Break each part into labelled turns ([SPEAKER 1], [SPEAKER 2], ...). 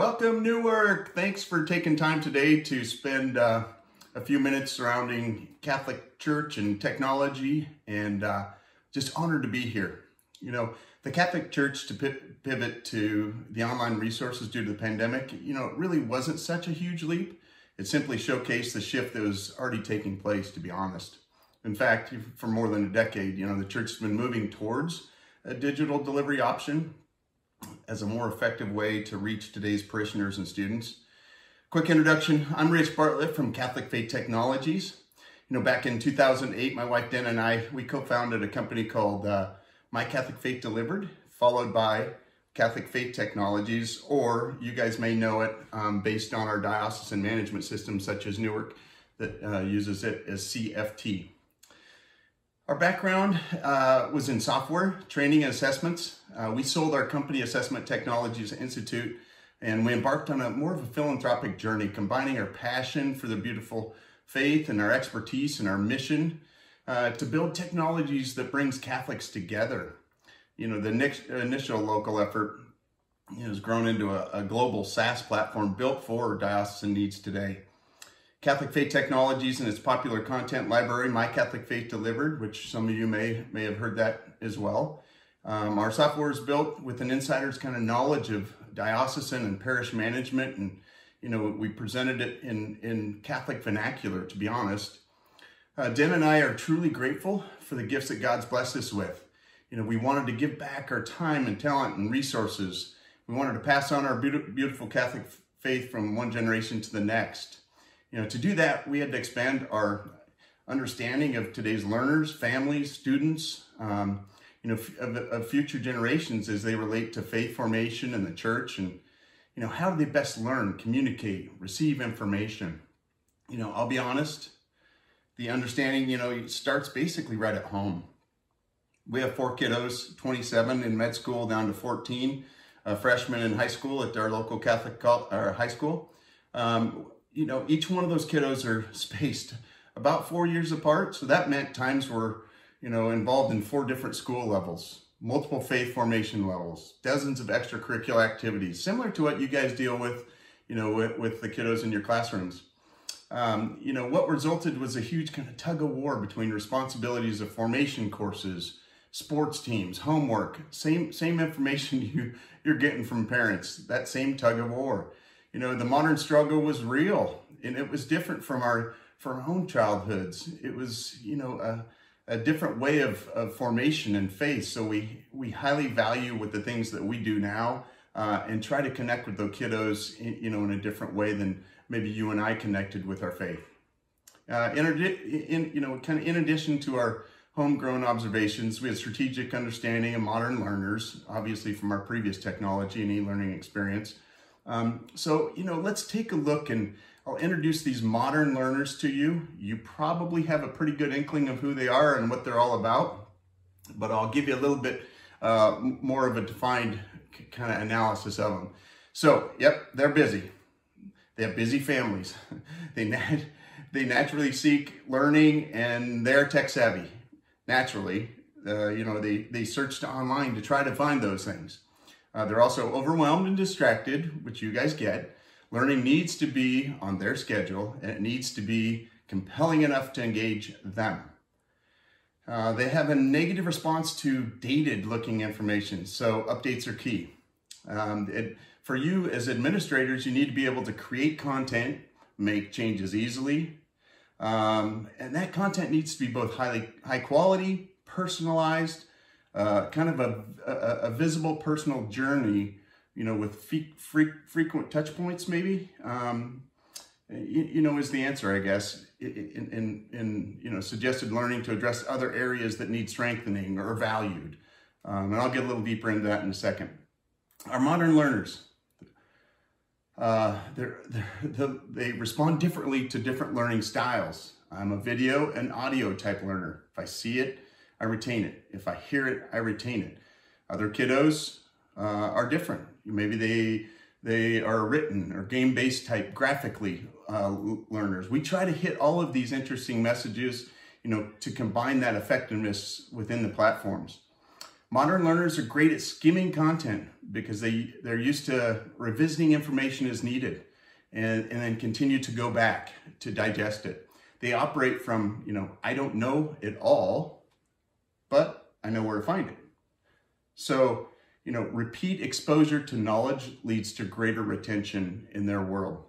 [SPEAKER 1] Welcome Newark. Thanks for taking time today to spend uh, a few minutes surrounding Catholic Church and technology and uh, just honored to be here. You know, the Catholic Church to pivot to the online resources due to the pandemic, you know, it really wasn't such a huge leap. It simply showcased the shift that was already taking place, to be honest. In fact, for more than a decade, you know, the church has been moving towards a digital delivery option as a more effective way to reach today's parishioners and students. Quick introduction, I'm Rich Bartlett from Catholic Faith Technologies. You know, back in 2008, my wife Dena and I, we co-founded a company called uh, My Catholic Faith Delivered, followed by Catholic Faith Technologies, or you guys may know it um, based on our diocesan management system, such as Newark, that uh, uses it as CFT. Our background uh, was in software, training and assessments. Uh, we sold our company Assessment Technologies Institute and we embarked on a more of a philanthropic journey, combining our passion for the beautiful faith and our expertise and our mission uh, to build technologies that brings Catholics together. You know, the next, initial local effort has grown into a, a global SaaS platform built for diocesan needs today. Catholic Faith Technologies and its popular content library, My Catholic Faith Delivered, which some of you may, may have heard that as well. Um, our software is built with an insider's kind of knowledge of diocesan and parish management. And, you know, we presented it in, in Catholic vernacular, to be honest. Uh, Dena and I are truly grateful for the gifts that God's blessed us with. You know, we wanted to give back our time and talent and resources. We wanted to pass on our beautiful Catholic faith from one generation to the next. You know, to do that, we had to expand our understanding of today's learners, families, students, um, you know, of, of, future generations as they relate to faith formation in the church and, you know, how do they best learn, communicate, receive information? You know, I'll be honest, the understanding, you know, starts basically right at home. We have four kiddos, 27 in med school down to 14 uh, freshmen in high school at our local Catholic high school. Um, you know, each one of those kiddos are spaced about four years apart. So that meant times were, you know, involved in four different school levels, multiple faith formation levels, dozens of extracurricular activities, similar to what you guys deal with, you know, with, with the kiddos in your classrooms. Um, you know, what resulted was a huge kind of tug of war between responsibilities of formation courses, sports teams, homework, same, same information you, you're getting from parents, that same tug of war you know, the modern struggle was real and it was different from our, from our own childhoods. It was, you know, a, a different way of, of formation and faith. So we, we highly value with the things that we do now uh, and try to connect with those kiddos, in, you know, in a different way than maybe you and I connected with our faith. Uh, in, in, you know, kind of in addition to our homegrown observations, we had strategic understanding of modern learners, obviously from our previous technology and e-learning experience. Um, so, you know, let's take a look and I'll introduce these modern learners to you. You probably have a pretty good inkling of who they are and what they're all about, but I'll give you a little bit uh, more of a defined kind of analysis of them. So, yep, they're busy. They have busy families. they, nat they naturally seek learning and they're tech savvy. Naturally, uh, you know, they, they search online to try to find those things. Uh, they're also overwhelmed and distracted, which you guys get. Learning needs to be on their schedule and it needs to be compelling enough to engage them. Uh, they have a negative response to dated looking information, so updates are key. Um, it, for you as administrators, you need to be able to create content, make changes easily, um, and that content needs to be both highly high quality, personalized, uh, kind of a, a, a, visible personal journey, you know, with frequent touch points maybe, um, you, you, know, is the answer, I guess, in, in, in, you know, suggested learning to address other areas that need strengthening or valued. Um, and I'll get a little deeper into that in a second. Our modern learners, uh, they're, they're, they respond differently to different learning styles. I'm a video and audio type learner. If I see it, I retain it. If I hear it, I retain it. Other kiddos uh, are different. Maybe they they are written or game-based type graphically uh, learners. We try to hit all of these interesting messages, you know, to combine that effectiveness within the platforms. Modern learners are great at skimming content because they, they're used to revisiting information as needed and, and then continue to go back to digest it. They operate from, you know, I don't know it all, but I know where to find it. So, you know, repeat exposure to knowledge leads to greater retention in their world.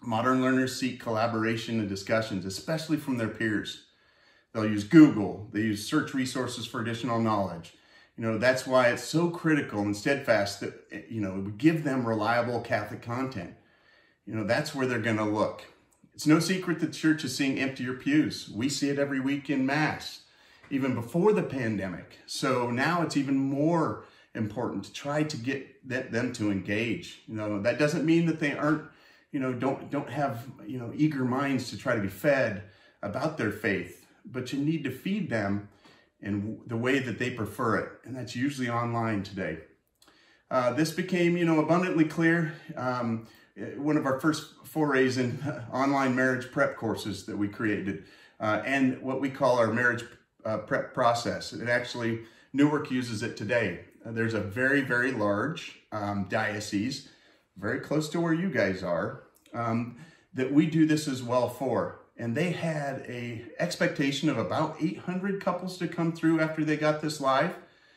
[SPEAKER 1] Modern learners seek collaboration and discussions, especially from their peers. They'll use Google, they use search resources for additional knowledge. You know, that's why it's so critical and steadfast that, you know, we give them reliable Catholic content. You know, that's where they're going to look. It's no secret that the church is seeing emptier pews. We see it every week in Mass, even before the pandemic. So now it's even more important to try to get them to engage. You know, that doesn't mean that they aren't, you know, don't don't have, you know, eager minds to try to be fed about their faith, but you need to feed them in the way that they prefer it, and that's usually online today. Uh, this became, you know, abundantly clear. Um, one of our first forays in online marriage prep courses that we created, uh, and what we call our marriage uh, prep process. It actually, Newark uses it today. Uh, there's a very, very large um, diocese, very close to where you guys are, um, that we do this as well for and they had a expectation of about 800 couples to come through after they got this live.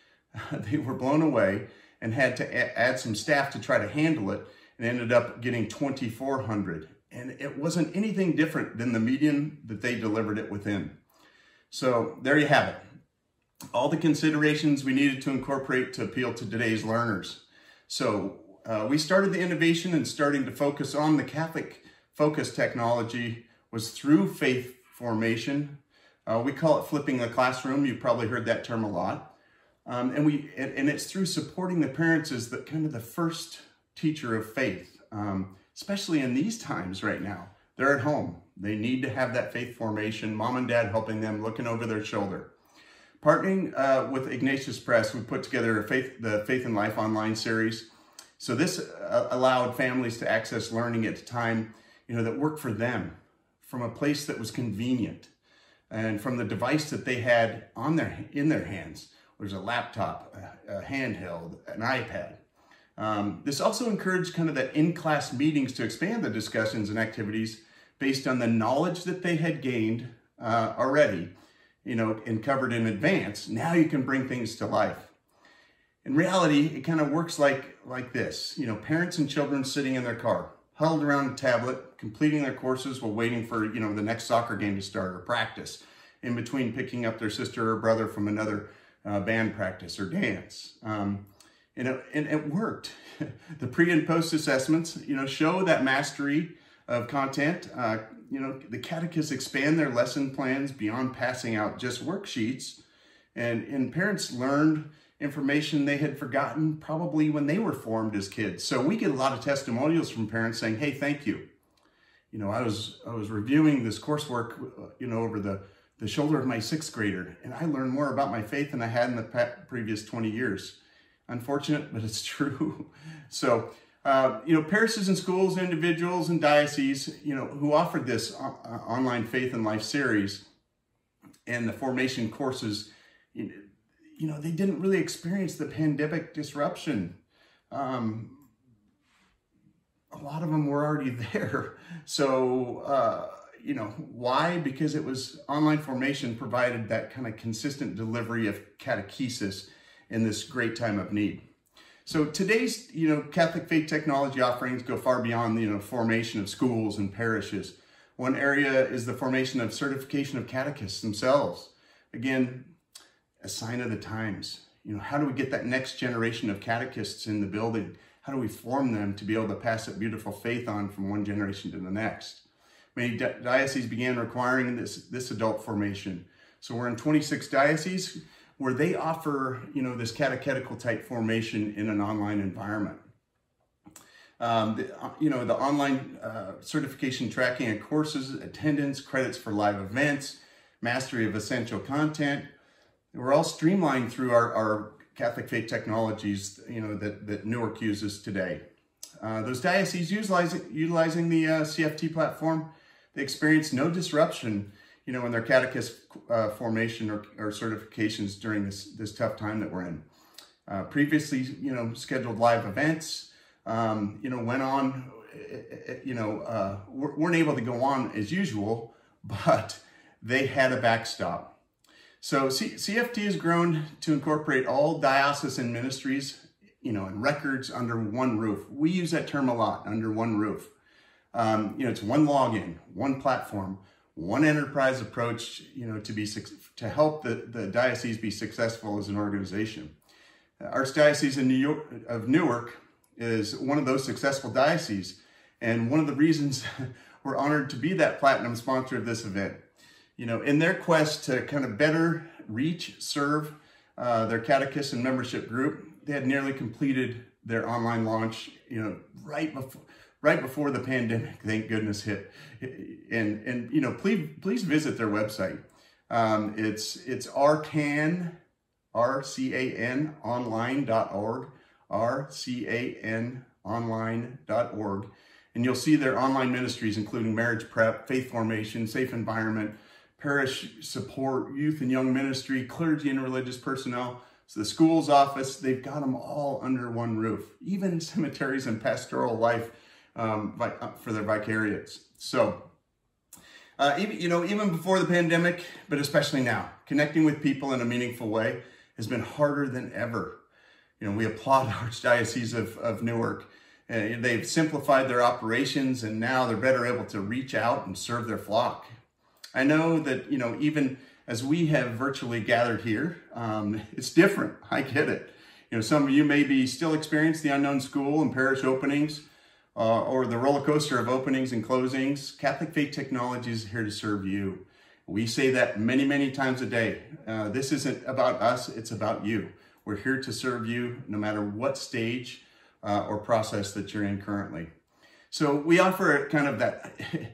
[SPEAKER 1] they were blown away and had to add some staff to try to handle it and ended up getting 2,400. And it wasn't anything different than the median that they delivered it within. So there you have it. All the considerations we needed to incorporate to appeal to today's learners. So uh, we started the innovation and starting to focus on the Catholic focus technology was through faith formation. Uh, we call it flipping the classroom. You've probably heard that term a lot. Um, and we and, and, it's through supporting the parents as the kind of the first teacher of faith, um, especially in these times right now. They're at home. They need to have that faith formation. Mom and dad helping them, looking over their shoulder. Partnering uh, with Ignatius Press, we put together a faith, the Faith and Life online series. So this uh, allowed families to access learning at a time, you know, that worked for them from a place that was convenient and from the device that they had on their in their hands. There's a laptop, a, a handheld, an iPad. Um, this also encouraged kind of that in-class meetings to expand the discussions and activities based on the knowledge that they had gained uh, already, you know, and covered in advance. Now you can bring things to life. In reality, it kind of works like, like this. You know, parents and children sitting in their car huddled around a tablet, completing their courses while waiting for, you know, the next soccer game to start or practice, in between picking up their sister or brother from another uh, band practice or dance. Um, and, it, and it worked. the pre and post assessments, you know, show that mastery of content. Uh, you know, the catechists expand their lesson plans beyond passing out just worksheets. And, and parents learned information they had forgotten probably when they were formed as kids. So we get a lot of testimonials from parents saying, hey, thank you. You know, I was, I was reviewing this coursework, you know, over the, the shoulder of my sixth grader, and I learned more about my faith than I had in the previous 20 years. Unfortunate, but it's true. so, uh, you know, parishes and schools, individuals and dioceses, you know, who offered this uh, online faith and life series and the formation courses, you know, they didn't really experience the pandemic disruption. Um, a lot of them were already there. So, uh, you know, why? Because it was online formation provided that kind of consistent delivery of catechesis in this great time of need. So today's, you know, Catholic faith technology offerings go far beyond, you know, formation of schools and parishes. One area is the formation of certification of catechists themselves. Again, a sign of the times. You know, how do we get that next generation of catechists in the building? How do we form them to be able to pass that beautiful faith on from one generation to the next? Many dioceses began requiring this, this adult formation. So we're in 26 dioceses where they offer, you know, this catechetical type formation in an online environment. Um, the, you know, the online uh, certification tracking of courses, attendance, credits for live events, mastery of essential content, we're all streamlined through our, our Catholic faith technologies, you know, that, that Newark uses today. Uh, those dioceses utilizing, utilizing the uh, CFT platform, they experience no disruption, you know, in their catechist uh, formation or, or, certifications during this, this tough time that we're in. Uh, previously, you know, scheduled live events, um, you know, went on, eh, eh, you know, uh, weren't able to go on as usual, but they had a backstop. So C CFT has grown to incorporate all diocesan ministries, you know, and records under one roof. We use that term a lot, under one roof. Um, you know, it's one login, one platform, one enterprise approach, you know, to be to help the, the diocese be successful as an organization. Archdiocese in New York, of Newark is one of those successful dioceses, and one of the reasons we're honored to be that platinum sponsor of this event you know, in their quest to kind of better reach, serve uh, their catechist and membership group, they had nearly completed their online launch, you know, right before right before the pandemic, thank goodness hit. And, and you know, please, please visit their website. Um, it's, it's rcan, R-C-A-N online.org, R-C-A-N online.org. And you'll see their online ministries, including marriage prep, faith formation, safe environment, parish support, youth and young ministry, clergy and religious personnel. So the school's office, they've got them all under one roof, even cemeteries and pastoral life um, uh, for their vicariates. So, uh, even, you know, even before the pandemic, but especially now, connecting with people in a meaningful way has been harder than ever. You know, we applaud Archdiocese of, of Newark. Uh, they've simplified their operations and now they're better able to reach out and serve their flock. I know that, you know, even as we have virtually gathered here, um, it's different. I get it. You know, some of you maybe still experience the unknown school and parish openings uh, or the roller coaster of openings and closings. Catholic Faith Technology is here to serve you. We say that many, many times a day. Uh, this isn't about us, it's about you. We're here to serve you no matter what stage uh, or process that you're in currently. So we offer kind of that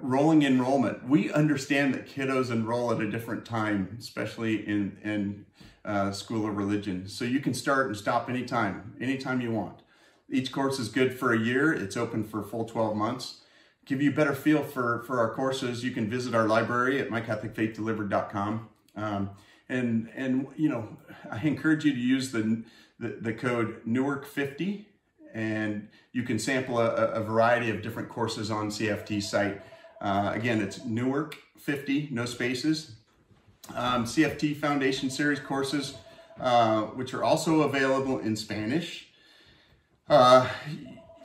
[SPEAKER 1] rolling enrollment. We understand that kiddos enroll at a different time, especially in, in uh, School of Religion. So you can start and stop anytime, anytime you want. Each course is good for a year. It's open for full 12 months. Give you a better feel for, for our courses, you can visit our library at mycatholicfaithdelivered.com. Um, and, and, you know, I encourage you to use the, the, the code Newark50 and you can sample a, a variety of different courses on CFT site. Uh, again, it's Newark 50, no spaces. Um, CFT Foundation Series courses, uh, which are also available in Spanish. Uh,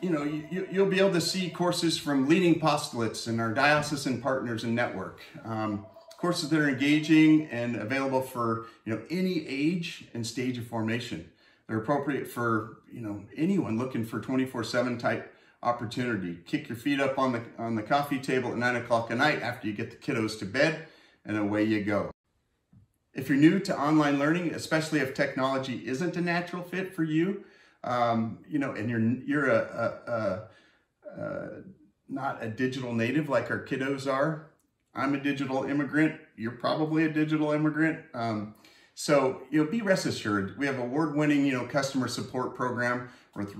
[SPEAKER 1] you know, you, will be able to see courses from leading apostolates and our diocesan partners and network. Um, courses that are engaging and available for, you know, any age and stage of formation. They're appropriate for, you know, anyone looking for 24-7 type opportunity. Kick your feet up on the, on the coffee table at 9 o'clock at night after you get the kiddos to bed, and away you go. If you're new to online learning, especially if technology isn't a natural fit for you, um, you know, and you're you're a, a, a, a, not a digital native like our kiddos are. I'm a digital immigrant. You're probably a digital immigrant. Um, so, you know, be rest assured, we have award-winning, you know, customer support program with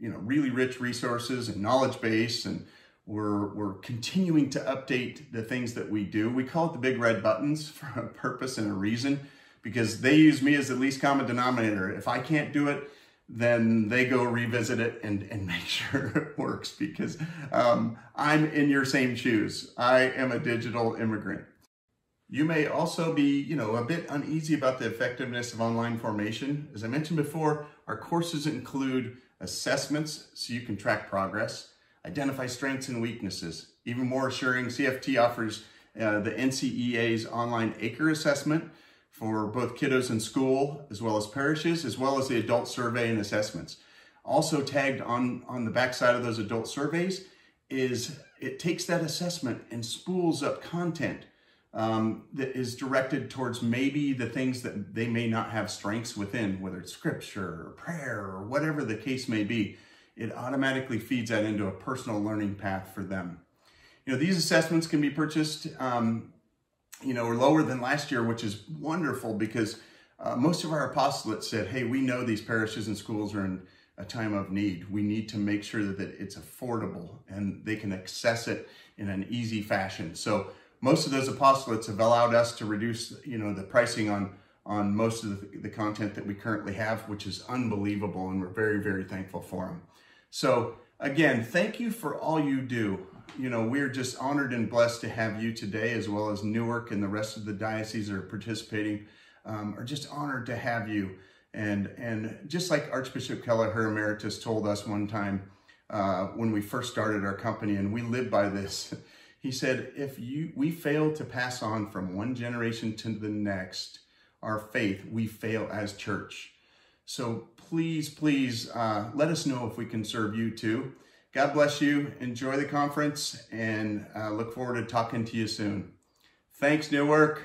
[SPEAKER 1] you know, really rich resources and knowledge base and we're, we're continuing to update the things that we do. We call it the big red buttons for a purpose and a reason because they use me as the least common denominator. If I can't do it, then they go revisit it and, and make sure it works because um, I'm in your same shoes. I am a digital immigrant. You may also be, you know, a bit uneasy about the effectiveness of online formation. As I mentioned before, our courses include assessments so you can track progress, identify strengths and weaknesses. Even more assuring, CFT offers uh, the NCEA's online ACRE assessment for both kiddos in school as well as parishes, as well as the adult survey and assessments. Also tagged on, on the backside of those adult surveys is it takes that assessment and spools up content um, that is directed towards maybe the things that they may not have strengths within, whether it's scripture or prayer or whatever the case may be, it automatically feeds that into a personal learning path for them. You know, these assessments can be purchased, um, you know, or lower than last year, which is wonderful because uh, most of our apostolates said, hey, we know these parishes and schools are in a time of need. We need to make sure that it's affordable and they can access it in an easy fashion. So most of those apostolates have allowed us to reduce, you know, the pricing on on most of the, the content that we currently have, which is unbelievable, and we're very, very thankful for them. So again, thank you for all you do. You know, we're just honored and blessed to have you today, as well as Newark and the rest of the diocese are participating. Um, are just honored to have you. And and just like Archbishop Keleher Emeritus told us one time uh, when we first started our company, and we live by this. He said, if you we fail to pass on from one generation to the next our faith, we fail as church. So please, please uh, let us know if we can serve you too. God bless you. Enjoy the conference and uh, look forward to talking to you soon. Thanks, Newark.